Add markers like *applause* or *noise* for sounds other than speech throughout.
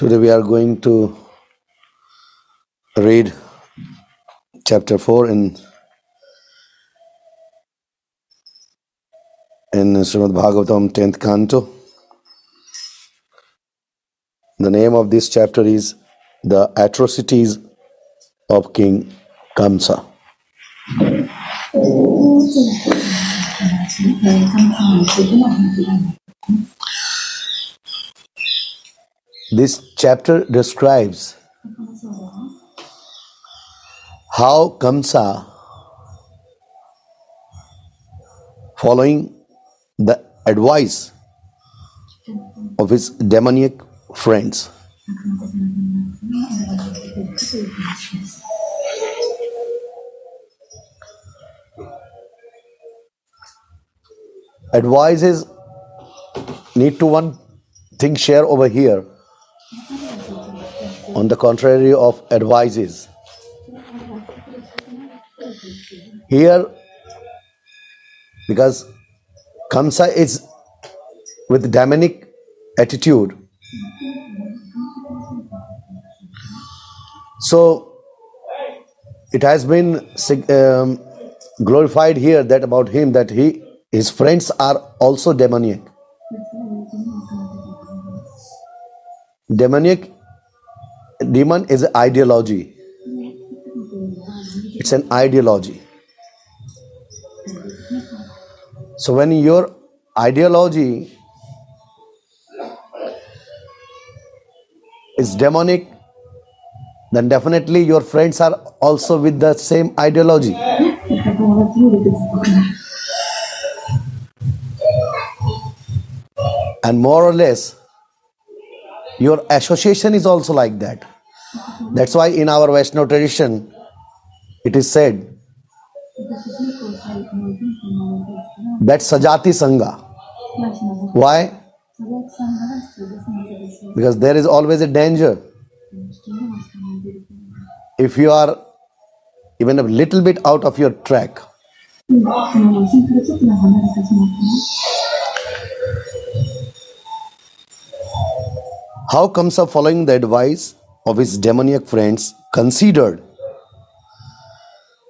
Today we are going to read chapter 4 in in Srimad Bhagavatam 10th canto. The name of this chapter is The Atrocities of King Kamsa. This chapter describes how Kamsa, following the advice of his demoniac friends, advices need to one thing share over here on the contrary of advices. Here because kamsa is with demonic attitude. So it has been um, glorified here that about him that he his friends are also demoniac. Demoniac demon is an ideology. It's an ideology. So when your ideology is demonic then definitely your friends are also with the same ideology. And more or less your association is also like that that's why in our Vaishnava tradition it is said that sajati sangha. Why? Because there is always a danger. If you are even a little bit out of your track how comes up following the advice of his demoniac friends considered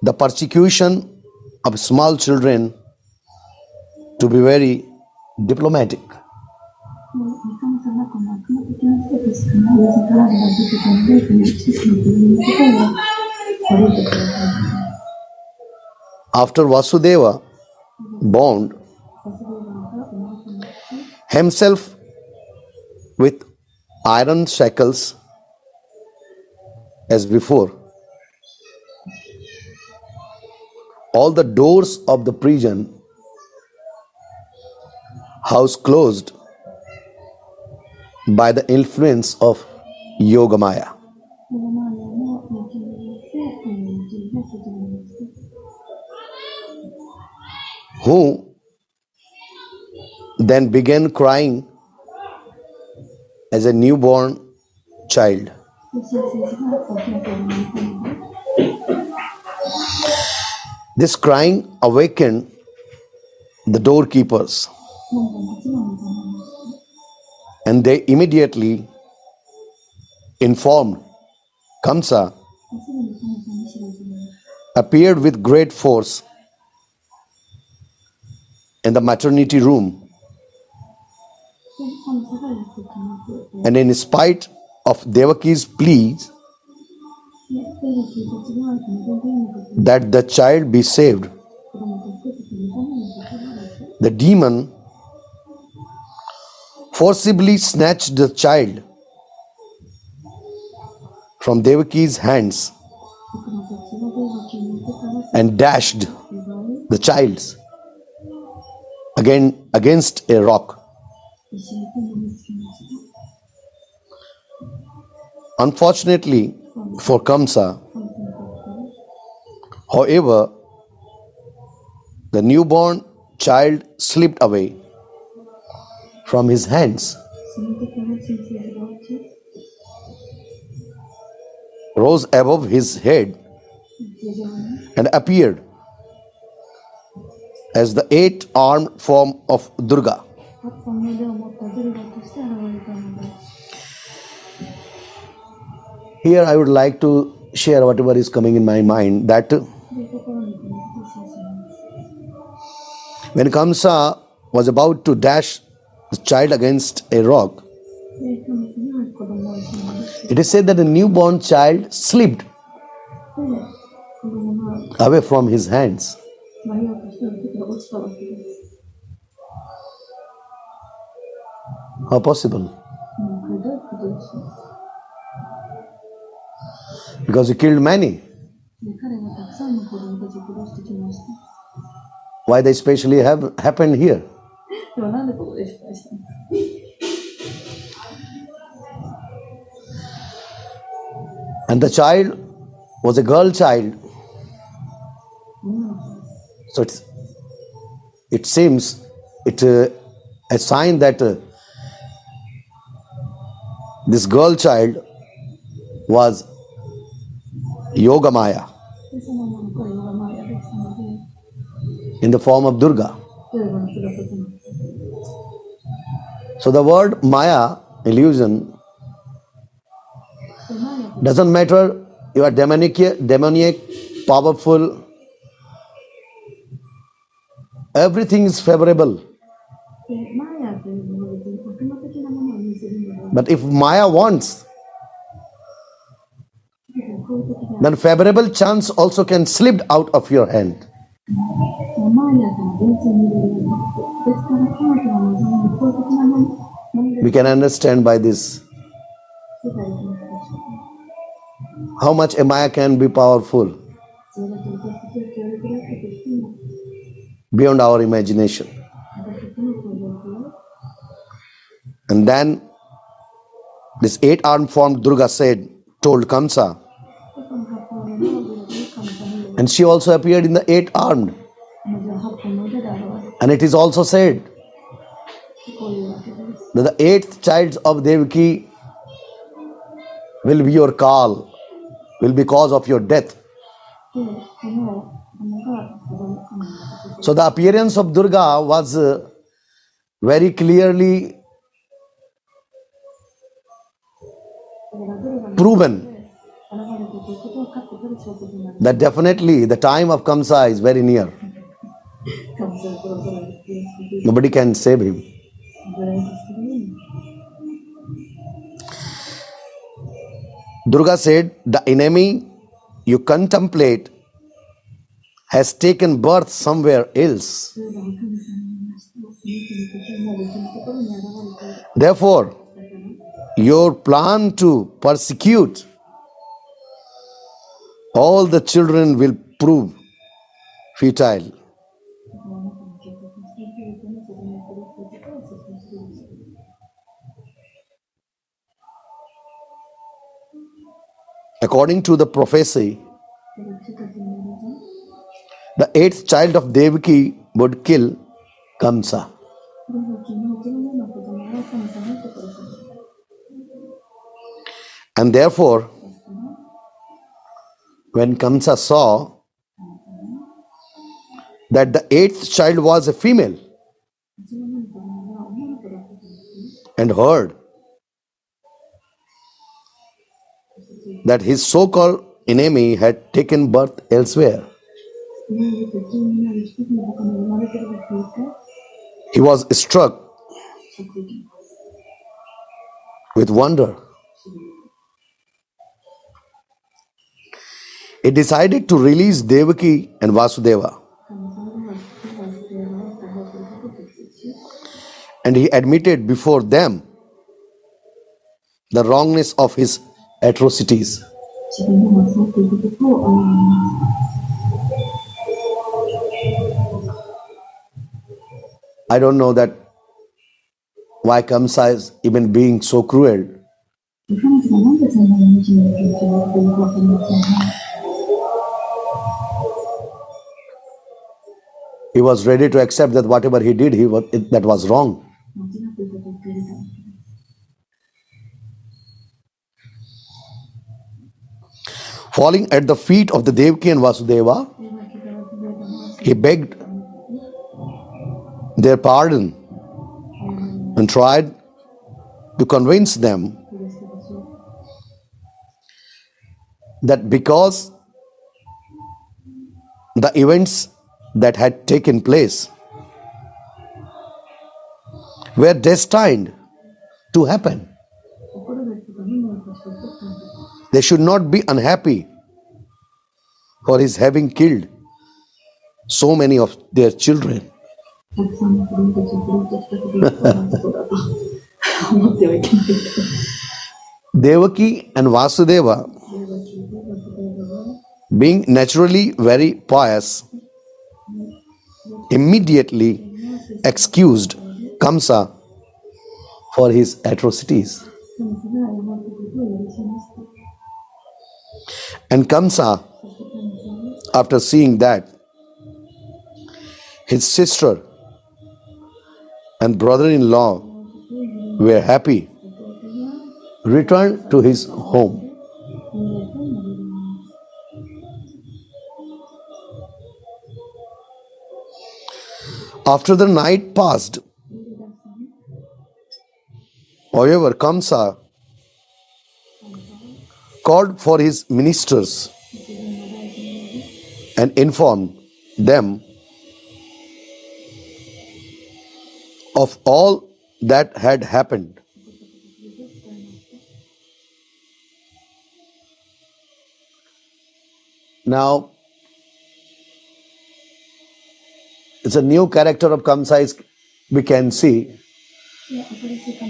the persecution of small children to be very diplomatic. After vasudeva bound himself with iron shackles as before. All the doors of the prison house closed by the influence of Yogamaya. Who then began crying as a newborn child. This crying awakened the doorkeepers, and they immediately informed Kamsa appeared with great force in the maternity room and in spite of Devaki's pleas that the child be saved, the demon forcibly snatched the child from Devaki's hands and dashed the child again against a rock. Unfortunately for Kamsa, however, the newborn child slipped away from his hands, rose above his head, and appeared as the eight armed form of Durga here I would like to share whatever is coming in my mind that when Kamsa was about to dash the child against a rock, it is said that the newborn child slipped away from his hands. How possible? because he killed many. Why they specially have happened here? And the child was a girl child. So it seems it uh, a sign that uh, this girl child was Yogamaya in the form of Durga. So the word Maya, illusion, doesn't matter you are demonic, demoniac, powerful. Everything is favorable. But if Maya wants, then favorable chance also can slip out of your hand. We can understand by this how much a Maya can be powerful beyond our imagination. And then this eight armed form Durga said, told Kamsa, and she also appeared in the eight armed. And it is also said that the eighth child of Devaki will be your Kal, will be cause of your death. So the appearance of Durga was uh, very clearly proven that definitely the time of Kamsa is very near. Nobody can save him. Durga said, The enemy you contemplate has taken birth somewhere else. Therefore, your plan to persecute all the children will prove futile. According to the prophecy, the eighth child of Devaki would kill Kamsa. And therefore, when Kamsa saw that the eighth child was a female and heard that his so called enemy had taken birth elsewhere. He was struck with wonder. it decided to release Devaki and Vasudeva. And he admitted before them the wrongness of his atrocities. I don't know that why Kamsa is even being so cruel. He was ready to accept that whatever he did, he was, it, that was wrong. Falling at the feet of the Devaki and Vasudeva, he begged their pardon and tried to convince them that because the events that had taken place were destined to happen. They should not be unhappy for his having killed so many of their children. *laughs* Devaki and Vasudeva, being naturally very pious, immediately excused Kamsa for his atrocities. And Kamsa, after seeing that, his sister and brother in law were happy, returned to his home. After the night passed, however, Kamsa called for his ministers and informed them of all that had happened. Now, it's a new character of Kamsa we can see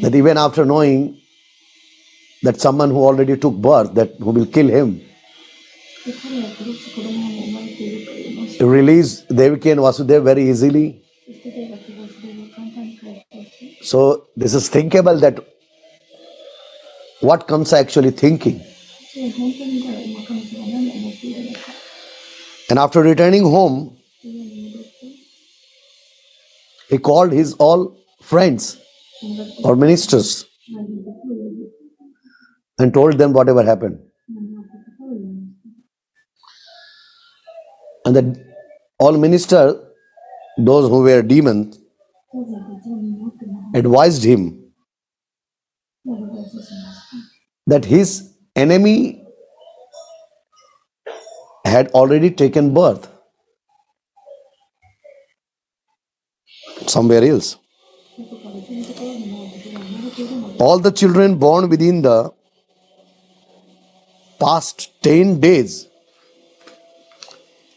that even after knowing that someone who already took birth, that who will kill him, release Devaki and Vasudev very easily. So this is thinkable that what Kamsa actually thinking. And after returning home, he called his all friends or ministers and told them whatever happened. And the all ministers, those who were demons, advised him that his enemy had already taken birth somewhere else. All the children born within the past 10 days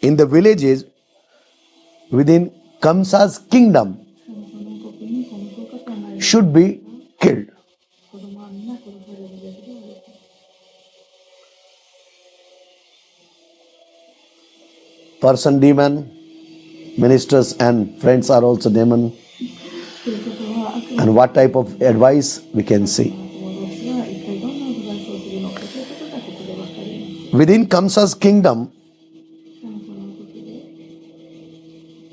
in the villages within Kamsa's kingdom should be killed. Person demon ministers and friends are also demon and what type of advice we can see. Within kamsa's kingdom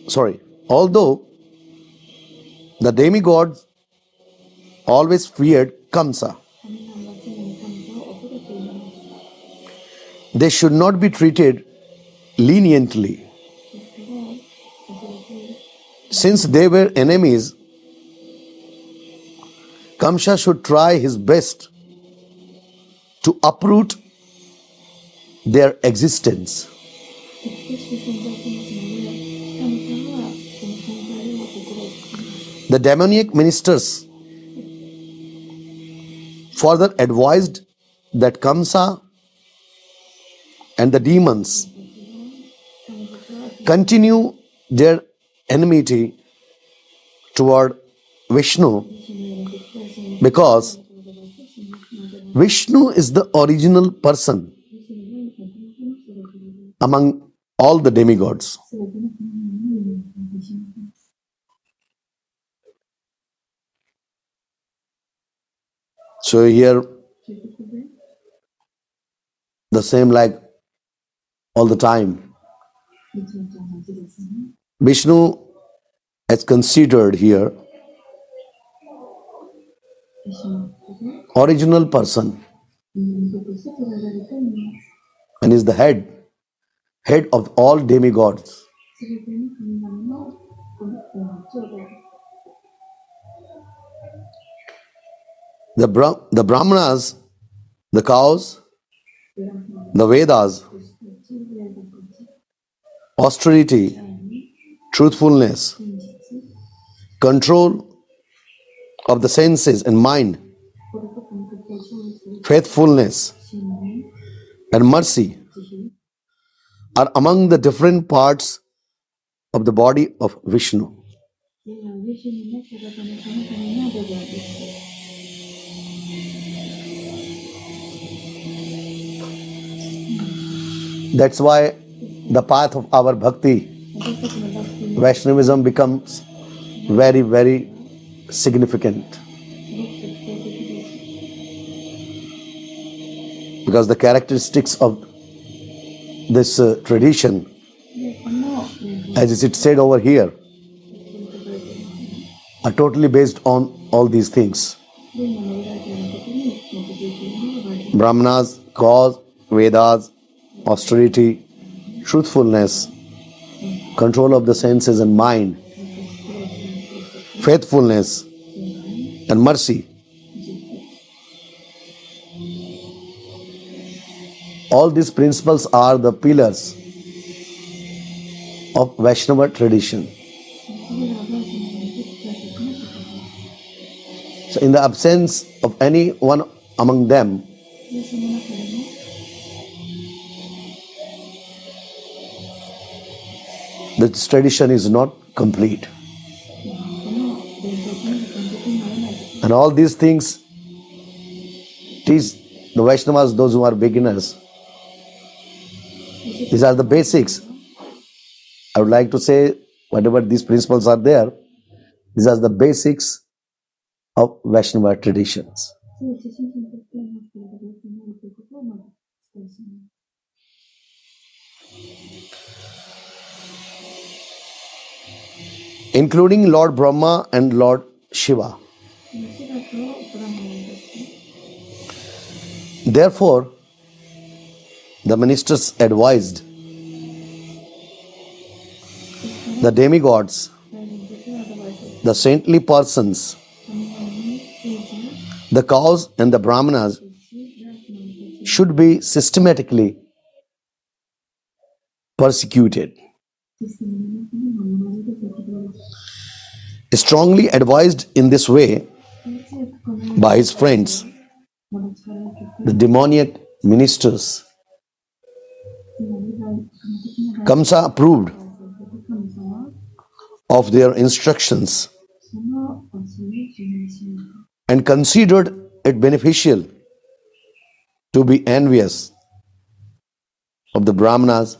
sorry although the demigods always feared kamsa they should not be treated leniently. Since they were enemies, Kamsha should try his best to uproot their existence. The demoniac ministers further advised that Kamsa and the demons continue their enmity toward Vishnu because Vishnu is the original person among all the demigods. So here, the same like all the time. Vishnu is considered here original person and is the head head of all demigods. The, Bra- the brahmanas the cows the vedas austerity truthfulness, control of the senses and mind, faithfulness, and mercy are among the different parts of the body of Vishnu. That's why the path of our bhakti Vaishnavism becomes very, very significant. Because the characteristics of this uh, tradition, as it said over here, are totally based on all these things. Brahmanas, cause, Vedas, austerity, truthfulness, control of the senses and mind, faithfulness, and mercy. All these principles are the pillars of Vaishnava tradition. So, in the absence of any one among them, this tradition is not complete. And all these things teach the Vaishnavas, those who are beginners. These are the basics. I would like to say, whatever these principles are there, these are the basics of Vaishnava traditions. including Lord Brahma and Lord Shiva. Therefore, the ministers advised the demigods, the saintly persons, the cows and the brahmanas should be systematically persecuted. Strongly advised in this way by his friends, the demoniac ministers, Kamsa approved of their instructions and considered it beneficial to be envious of the Brahmanas.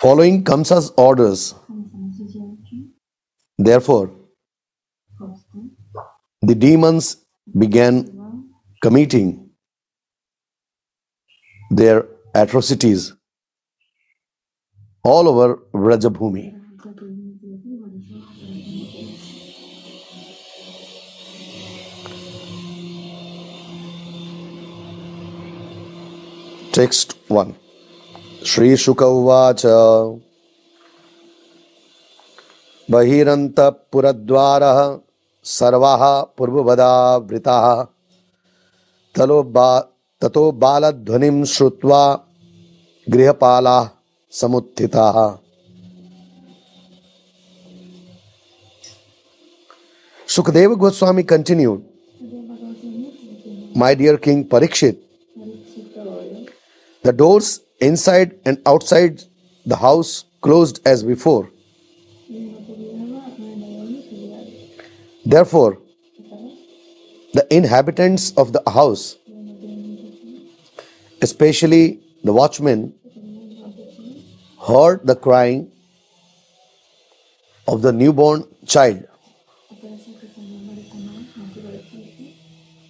Following Kamsa's orders, therefore, the demons began committing their atrocities all over Vrajabhumi. Text 1 श्रीशुक उवाच बहिरन्तःपुरद्वारः सर्वाः पूर्ववदावृताः। तलो बा, ततो बालध्वनिं श्रुत्वा गृहपालाः समुत्थिताः। Sukhdev Goswami continued my dear king Parikshit. The doors inside and outside the house closed as before. Therefore, the inhabitants of the house, especially the watchmen, heard the crying of the newborn child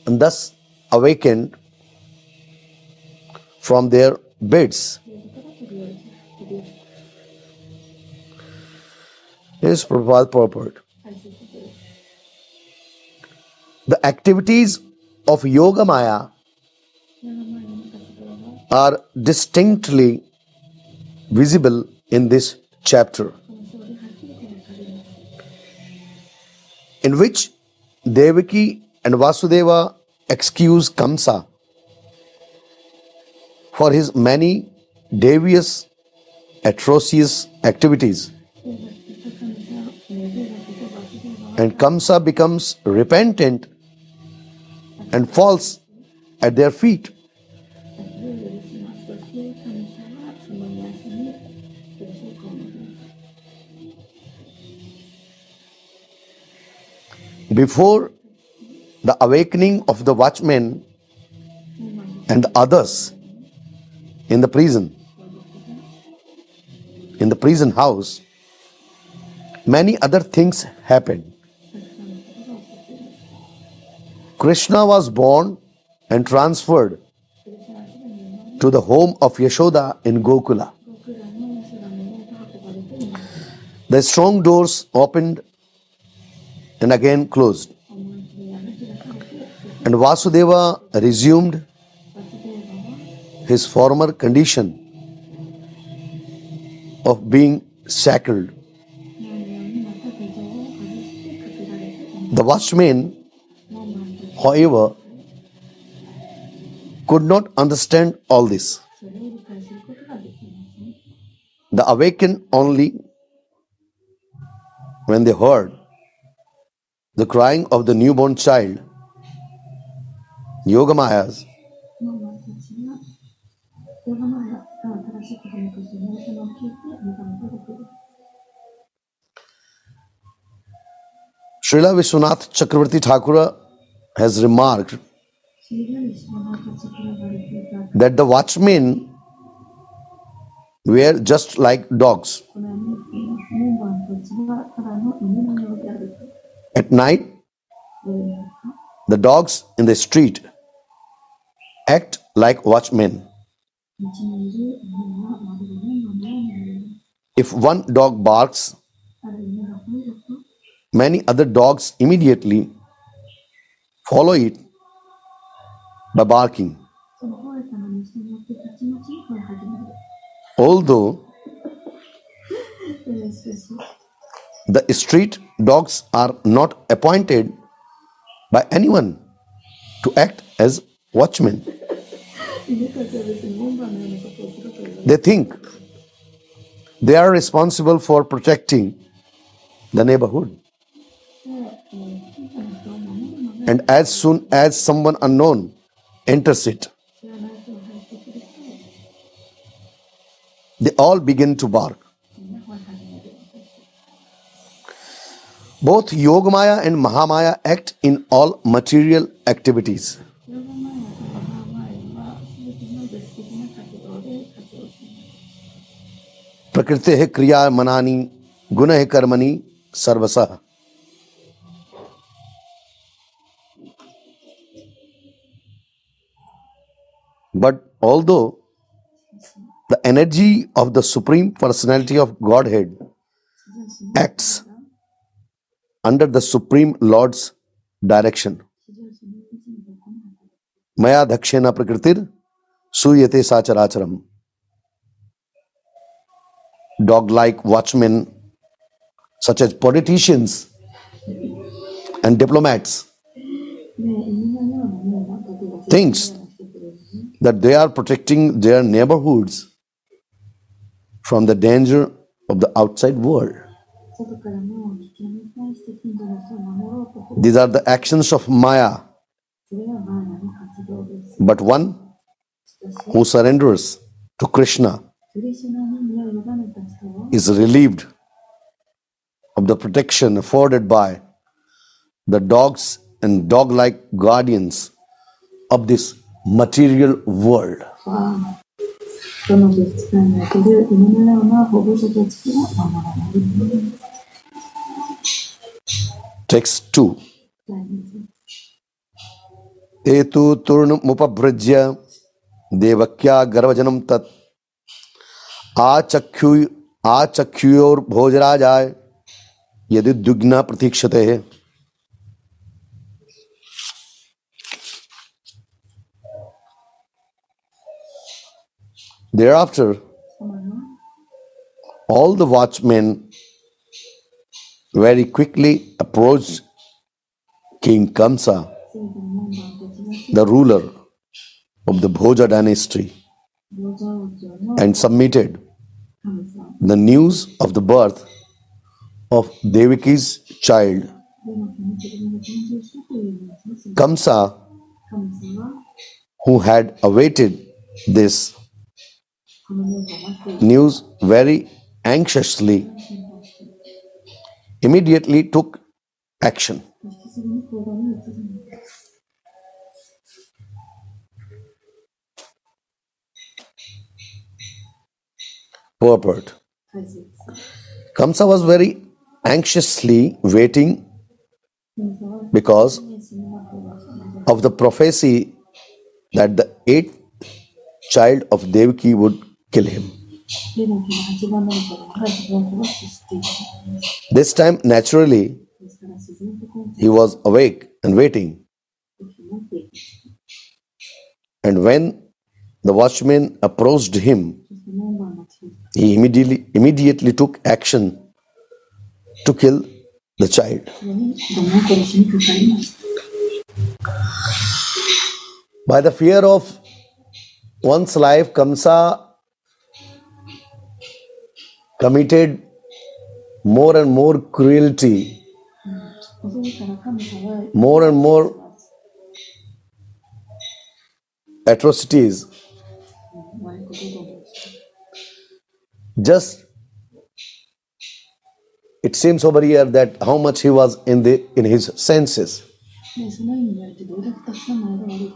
and thus awakened from their beds is Prabhupada purport. The activities of Yoga Maya are distinctly visible in this chapter, in which Devaki and Vasudeva excuse Kamsa for his many devious, atrocious activities. And Kamsa becomes repentant and falls at their feet. Before the awakening of the watchmen and the others, in the prison, in the prison house, many other things happened. Krishna was born and transferred to the home of Yashoda in Gokula. The strong doors opened and again closed. And Vasudeva resumed his former condition of being shackled. The watchman, however, could not understand all this. The awakened only when they heard the crying of the newborn child, Yogamaya's Srila Vishwanath Chakravarti Thakura has remarked that the watchmen were just like dogs. At night, the dogs in the street act like watchmen. If one dog barks, Many other dogs immediately follow it by barking. Although the street dogs are not appointed by anyone to act as watchmen. They think they are responsible for protecting the neighborhood. And as soon as someone unknown enters it, they all begin to bark. Both Yogamaya and Mahamaya act in all material activities. प्रकृति है क्रिया मनानी गुण है कर्मणि सर्वसह But although the energy of the Supreme Personality of Godhead acts under the Supreme Lord's direction, Maya Dakshena Prakritir Suyate Sacharacharam. Dog like watchmen, such as politicians and diplomats, things that they are protecting their neighborhoods from the danger of the outside world. These are the actions of Maya. But one who surrenders to Krishna is relieved of the protection afforded by the dogs and dog like guardians of this material world. Wow. Text 2. एतु तुर्णमुपभृज्य देवक्या गर्वजनम तत् आचक्षु आचक्षुयोर्भोजराजाय यदि दुग्ना प्रतीक्षते है Thereafter, all the watchmen very quickly approached King Kamsa, the ruler of the Bhoja dynasty, and submitted the news of the birth of Devaki's child. Kamsa, who had awaited this news very anxiously, immediately took action. Poor bird. Kamsa was very anxiously waiting because of the prophecy that the eighth child of Devki would kill him. This time, naturally, he was awake and waiting. And when the watchman approached him, he immediately, immediately took action to kill the child. By the fear of one's life, Kamsa committed more and more cruelty, more and more atrocities. Just it seems over here that how much he was in the in his senses.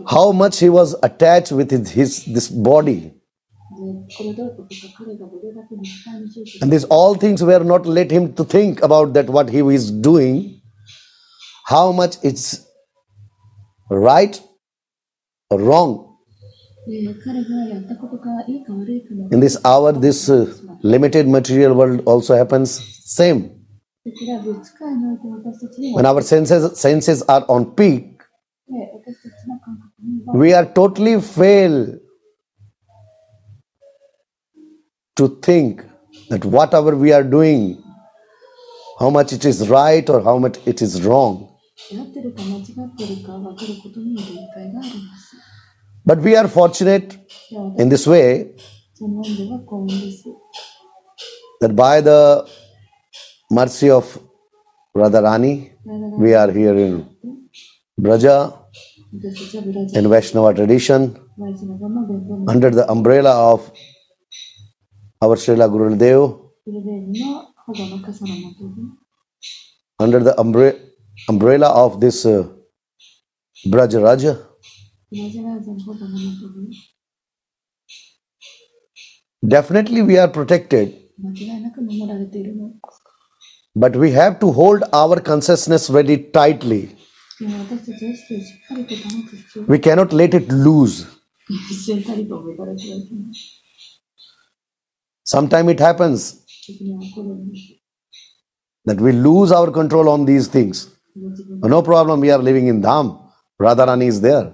How much he was attached with his, his this body. And these all things were not let him to think about that what he is doing, how much it's right or wrong. In this hour, this uh, limited material world also happens same. When our senses senses are on peak, we are totally fail to think that whatever we are doing, how much it is right or how much it is wrong. But we are fortunate in this way that by the mercy of Radharani, we are here in Braja, in Vaishnava tradition, under the umbrella of Avarshila Gurudev. Under the umbre- umbrella of this uh, Brajaraja. Definitely we are protected. But we have to hold our consciousness very tightly. We cannot let it loose. *laughs* Sometime it happens that we lose our control on these things. No problem, we are living in Dham. Radharani is there.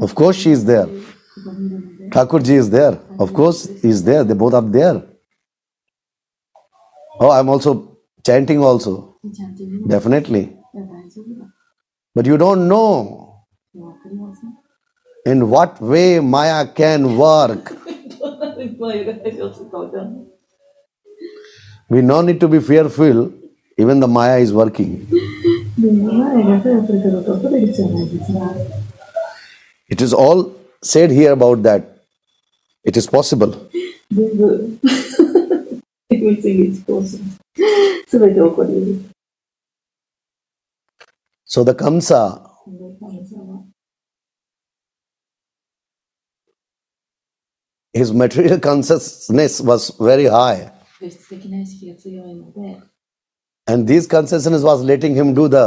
Of course, she is there. Thakurji is there. Of course, he is there. They both are there. Oh, I'm also chanting also. Definitely. But you don't know in what way Maya can work. We no need to be fearful, even the Maya is working. It is all said here about that. It is possible. so the Kamsa his material *laughs* consciousness was very high. And this consciousness was letting him do the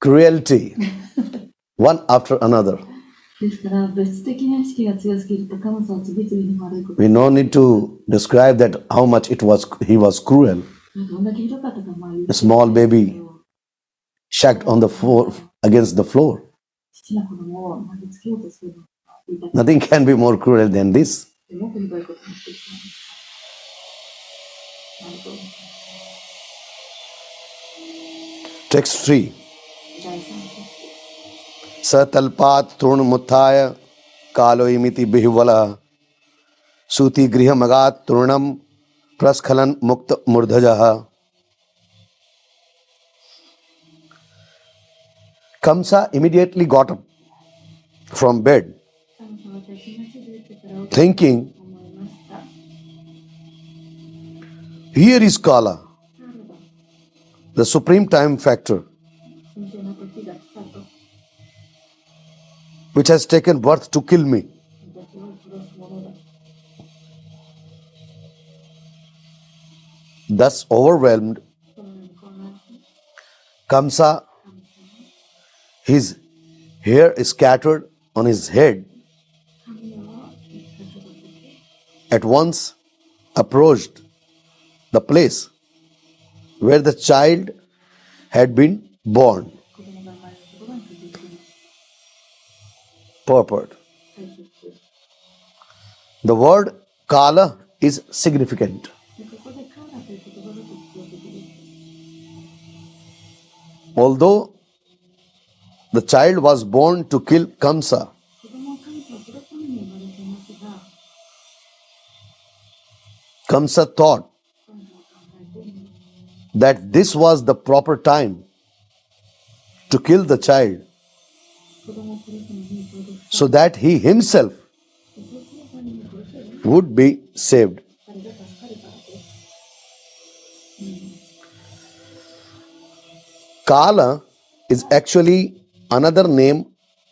cruelty *laughs* one after another. We no need to describe that how much it was he was cruel. A small baby shacked on the floor against the floor. Nothing can be more cruel than this. Text 3 सतल्पात तृण मुत्थाय कालो इमिति बिहुवल सूति गृह मगात तृणम प्रस्खलन मुक्त मूर्धज Kamsa immediately got up from bed, thinking, Here is Kala, the supreme time factor, which has taken birth to kill me. Thus overwhelmed, Kamsa his hair scattered on his head, at once approached the place where the child had been born. Purport. The word Kala is significant. Although the child was born to kill Kamsa. Kamsa thought that this was the proper time to kill the child so that he himself would be saved. Kala is actually another name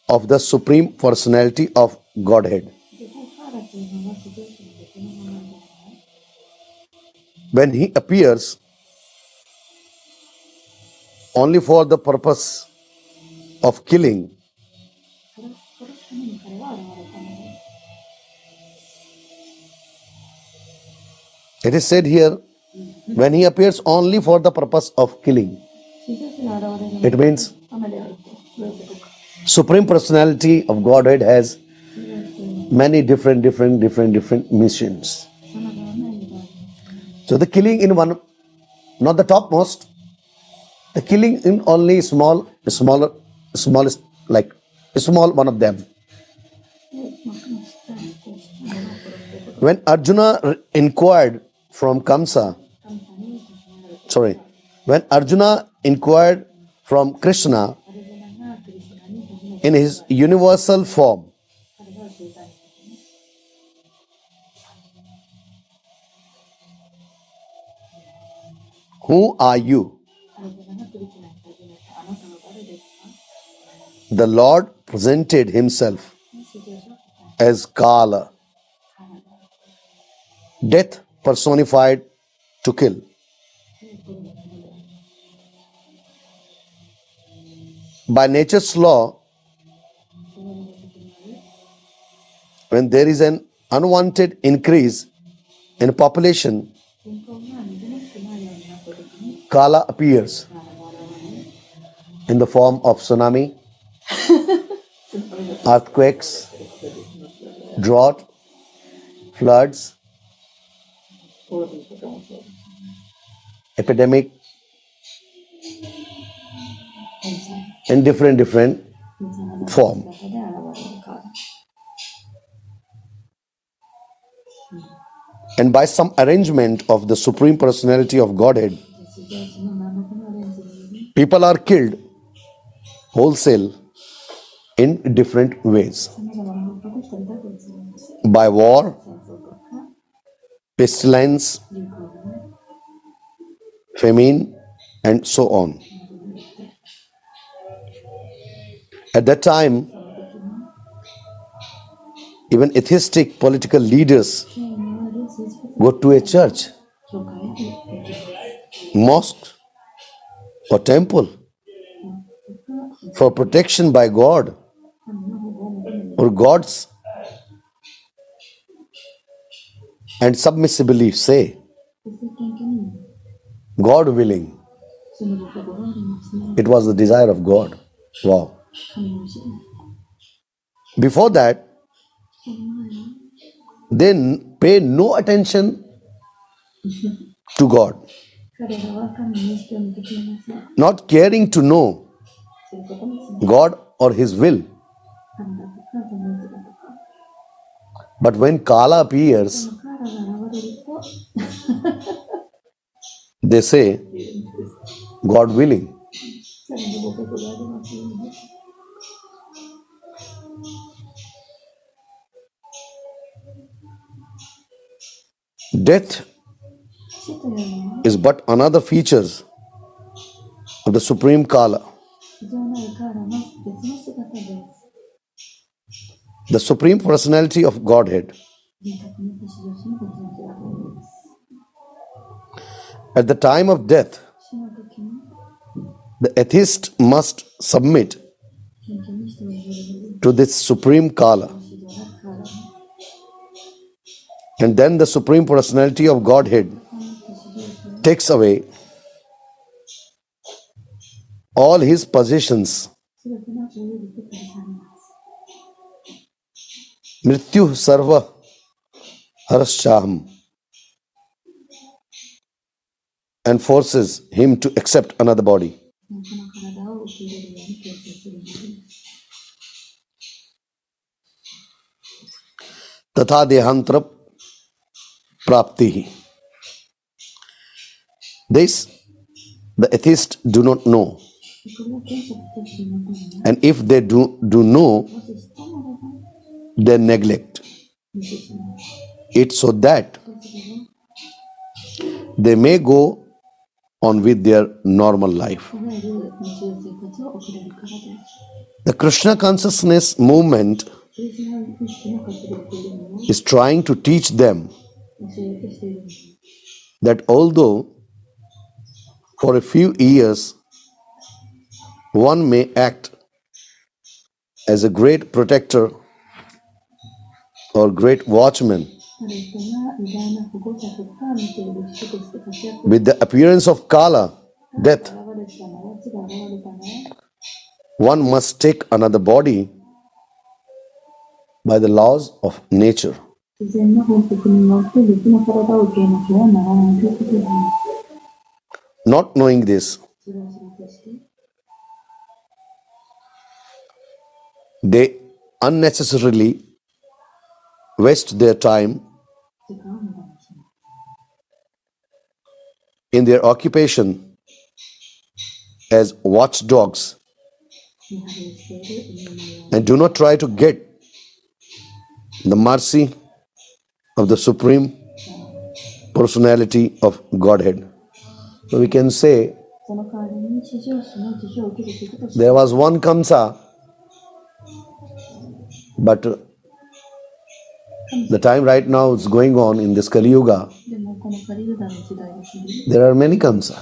of the Supreme Personality of Godhead. When he appears only for the purpose of killing, it is said here when he appears only for the purpose of killing. It means Supreme Personality of Godhead has many different, different, different, different missions. So the killing in one, not the topmost, the killing in only small, smaller, smallest, like small one of them. When Arjuna inquired from Kamsa, sorry, when Arjuna inquired from Krishna in his universal form. Who are you? The Lord presented himself as Kala, death personified to kill. By nature's law, when there is an unwanted increase in population, Kala appears in the form of tsunami, *laughs* earthquakes, drought, floods, epidemic, in different different form. and by some arrangement of the Supreme Personality of Godhead, people are killed wholesale in different ways by war, pestilence, famine, and so on. At that time, even atheistic political leaders go to a church, mosque, or temple for protection by God or gods and submissively say, God willing. It was the desire of God. Wow. Before that, then pay no attention to God. Not caring to know God or His will. But when Kala appears, they say, God willing. Death is but another feature of the Supreme Kala. The Supreme Personality of Godhead. At the time of death, the atheist must submit to this Supreme Kala. And then the Supreme Personality of Godhead takes away all his possessions. Mrityu Sarva Harashaham and forces him to accept another body. तथा देहांतर This the atheists do not know. And if they do, do know, they neglect it so that they may go on with their normal life. The Krishna consciousness movement is trying to teach them that although for a few years one may act as a great protector or great watchman with the appearance of Kala, death, one must take another body by the laws of nature. 自然の法則によって別の体を受けなければならないということです。 Not knowing this, それを知らせして、 they unnecessarily waste their time 時間を無駄にします。 in their occupation as watchdogs 見張りをしている犬のように and do not try to get the mercy of the Supreme Personality of Godhead. So we can say there was one Kamsa, but the time right now is going on in this Kali Yuga. There are many Kamsa.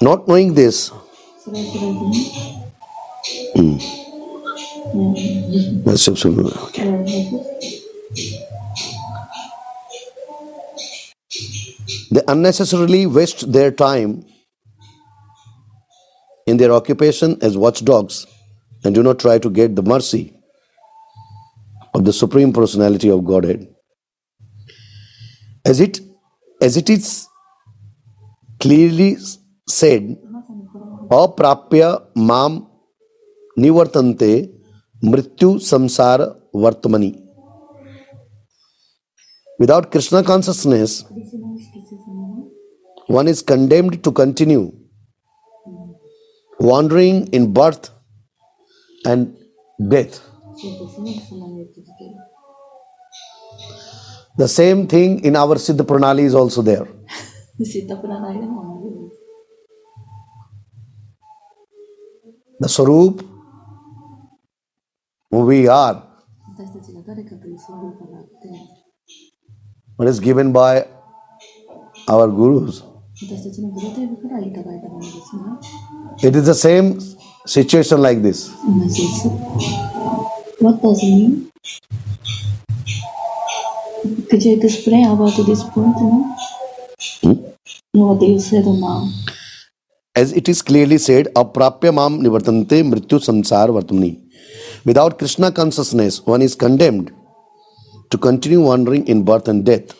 not knowing this. Mm. Okay. They unnecessarily waste their time in their occupation as watchdogs and do not try to get the mercy of the Supreme Personality of Godhead. As it, as it is clearly said, Aprapya mam nivartante mrityu samsara vartmani. Without Krishna consciousness, one is condemned to continue wandering in birth and death. The same thing in our Siddha Pranali is also there. *laughs* the Sarup, who we are, what is given by our gurus. It is the same situation like this. What does it mean? Could you explain about this point now? Hmm? What you said now? As it is clearly said अप्राप्य माम निवर्तनते मृत्यु संसार वर्तमनी without Krishna consciousness one is condemned to continue wandering in birth and death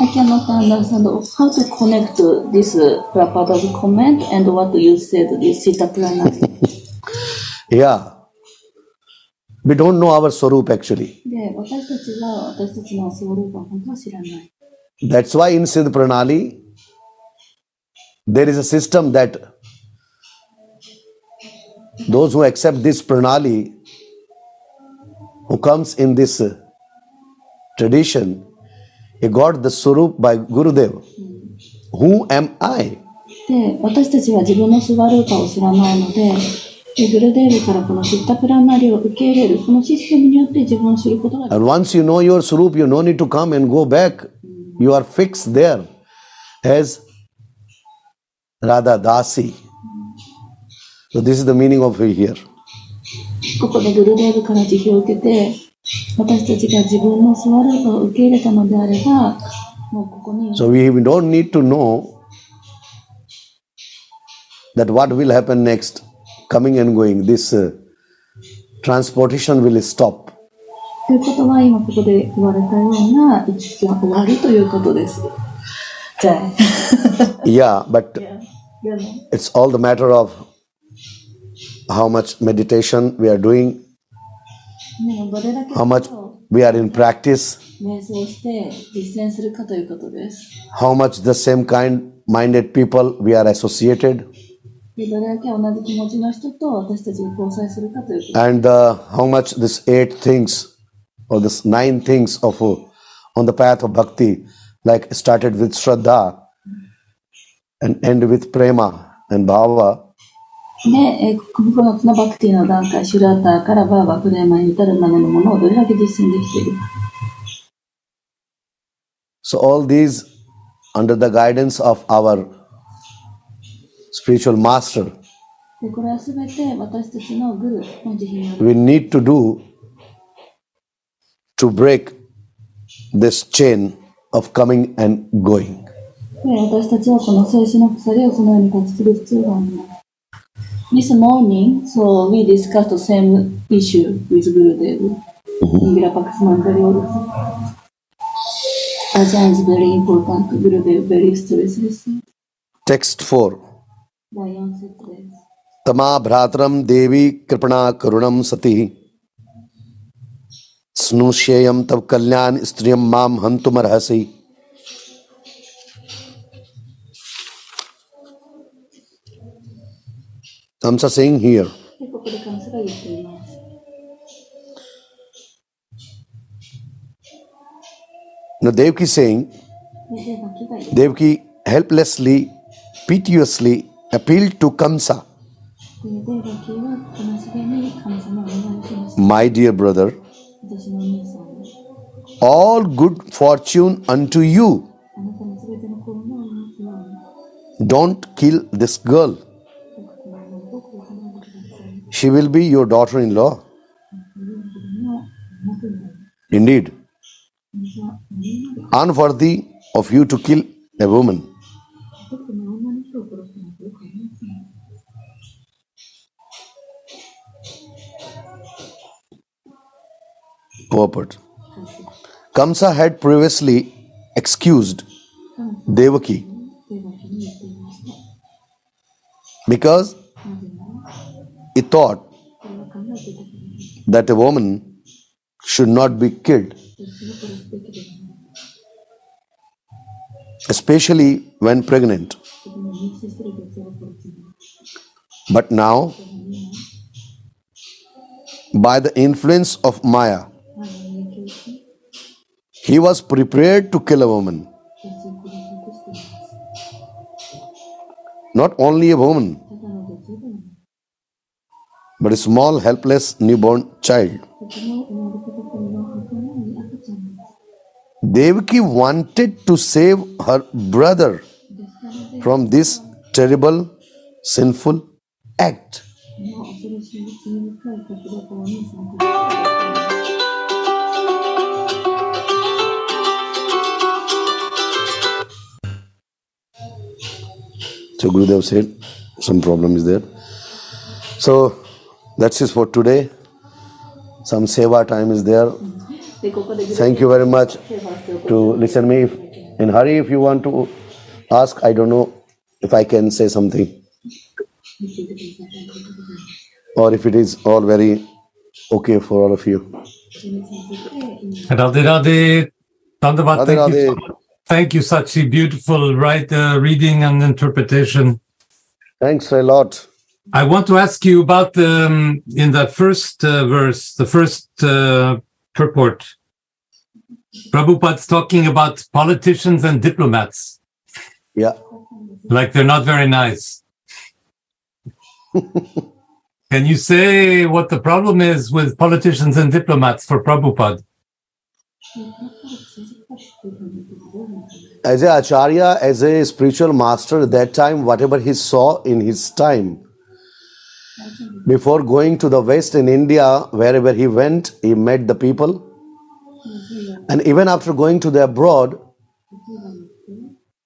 I cannot understand how to connect this Prabhupada's comment and what you said, this Sita Prana. yeah. We don't know our Swarup actually. Yeah, That's why in Siddha Pranali, there is a system that those who accept this Pranali, who comes in this uh, tradition, he got the Swarup by Gurudev. Who am I? で、私たちは自分のスワルーパを知らないので、でグルデールからこのシッタプラナリを受け入れる、このシステムによって自分を知ることができる And once you know your Swarup, you no need to come and go back. You are fixed there as Radha Dasi. So this is the meaning of here. ここでグルデールから慈悲を受けて、私たちが自分のスワルーパを受け入れたのであれば、もうここに So we don't need to know that what will happen next, coming and going. This uh, transportation will stop. ということは今ここで言われたような行き来が終わるということです。じゃあ、 Yeah, but でも It's all the matter of how much meditation we are doing, how much we are in practice, how much the same kind minded people we are associated. And uh, how much this eight things or this nine things of uh, on the path of bhakti, like started with Shraddha, and end with Prema and Bhava, で、えー、9つのバクティの段階、シュラーターからバーバ、フレーマに至るまでのものをどれだけ実践できているか。 So, all these under the guidance of our spiritual master, で、これはすべて私たちのグルの慈悲による we need to do to break this chain of coming and going. で私たちはこの静止の鎖をそのように断ち切る必要があります。This morning, so we discussed the same issue with Gurudev in Virapaksa Mandalore. Ajahn is very important. Gurudev very stressless. Text 4. 第4節です。 तमा भ्रातरम देवी कृपणा करुणम सती स्नुष्येयम तब कल्याण स्त्रियम माम हंतुमर्हसि Kamsa saying here. Now Devki saying, Devki helplessly, piteously appealed to Kamsa. My dear brother, all good fortune unto you. Don't kill this girl. She will be your daughter in law. Indeed, unworthy of you to kill a woman. Purport. Kamsa had previously excused Devaki because he thought that a woman should not be killed, especially when pregnant. But now, by the influence of Maya, he was prepared to kill a woman. Not only a woman, but a small, helpless newborn child. Devaki wanted to save her brother from this terrible, sinful act. So Gurudev said, some problem is there. So that's it for today. Some seva time is there. Thank you very much to listen me. In hurry, if you want to ask, I don't know if I can say something. Or if it is all very okay for all of you. Radhe Radhe, thank Radhe. you. Thank you, Sachi. Beautiful right uh, reading and interpretation. Thanks a lot. I want to ask you about um, in the first uh, verse, the first uh, purport. Prabhupada's talking about politicians and diplomats, Yeah. like they're not very nice. *laughs* Can you say what the problem is with politicians and diplomats for Prabhupada? As a acharya, as a spiritual master, at that time, whatever he saw in his time, before going to the West in India, wherever he went, he met the people. And even after going to the abroad,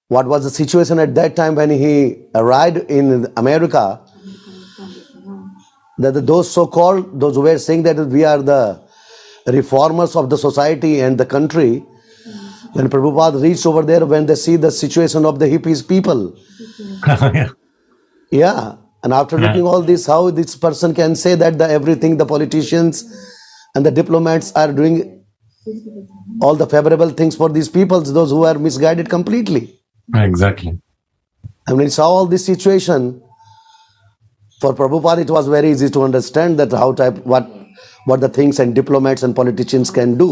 what was the situation at that time when he arrived in America? That those so-called, those who were saying that we are the reformers of the society and the country, when Prabhupada reached over there, when they see the situation of the hippies people, *laughs* Yeah. yeah. And after looking all this, how this person can say that the everything the politicians and the diplomats are doing all the favorable things for these peoples, those who are misguided completely. exactly. And when he saw all this situation, for Prabhupada it was very easy to understand that how type what what the things and diplomats and politicians can do.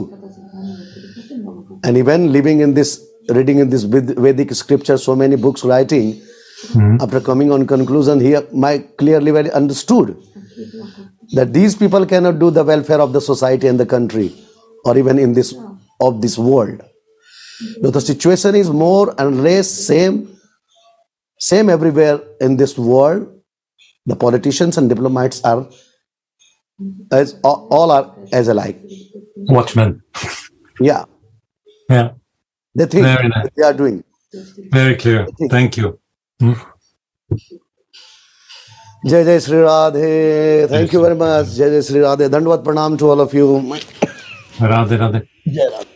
And even living in this, reading in this Vedic scripture, so many books writing, Hmm. after coming on conclusion, he might clearly very understood that these people cannot do the welfare of the society and the country, or even in this of this world. So the situation is more and less same, same everywhere in this world. The politicians and diplomats are as all all are as alike. Watchmen. Yeah, Yeah. they think Very nice. they are doing. Very clear. Thank you. Jai Jai Sri Radhe. Thank you very much. Jai Jai Sri Radhe. Dandvat pranam to all of you. Radhe Radhe. Jai Radhe.